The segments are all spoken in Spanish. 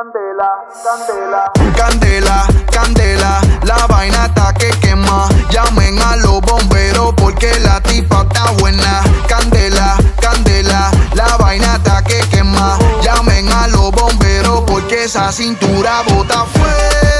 Candela, candela. Candela, candela, la vaina está que quema. Llamen a los bomberos porque la tipa está buena. Candela, candela, la vaina está que quema. Llamen a los bomberos porque esa cintura bota fuego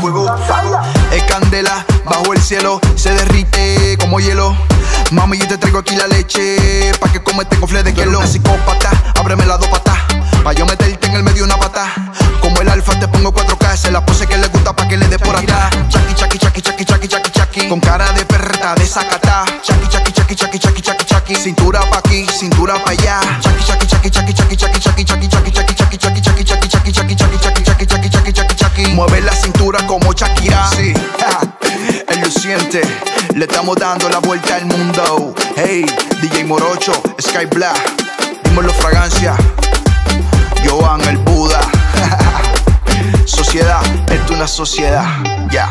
fuego. Es candela bajo el cielo, se derrite como hielo. Mami, yo te traigo aquí la leche, pa' que come tengo fle de hielo. Una psicópata, ábreme la dos patas, pa' yo meterte en el medio una pata. Como el alfa te pongo 4K, se la pose que le gusta pa' que le dé por atrás. Chaki, chaki, chaki, chaki, chaki, chaki, chaki. Con cara de perra, de sacata. Chaki, chaki, chaki, chaki, chaki, chaki, chaki. Cintura pa' aquí, cintura pa' allá. Chaki, chaki, chaki, chaki, Como Shakira. Sí, él lo siente. Le estamos dando la vuelta al mundo. Hey, DJ Morocho, Sky Black. Dímelo fragancia. Joan el Buda. sociedad, esto es una sociedad. Ya.